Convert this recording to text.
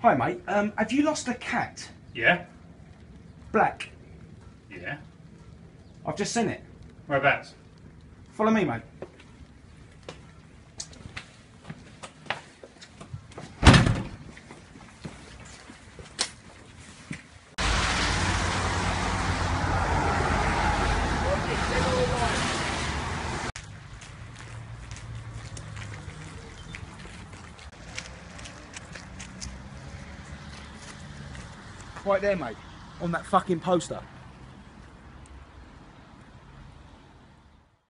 Hi, mate. Um, have you lost a cat? Yeah? Black. Yeah? I've just seen it. Whereabouts? Follow me, mate. Right there, mate. On that fucking poster.